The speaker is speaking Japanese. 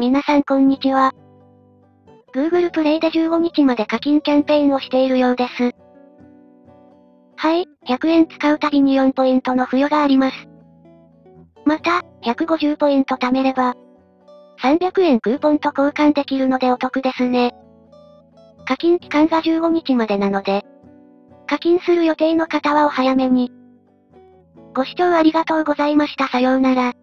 皆さんこんにちは。Google Play で15日まで課金キャンペーンをしているようです。はい、100円使うたびに4ポイントの付与があります。また、150ポイント貯めれば、300円クーポンと交換できるのでお得ですね。課金期間が15日までなので、課金する予定の方はお早めに。ご視聴ありがとうございました。さようなら。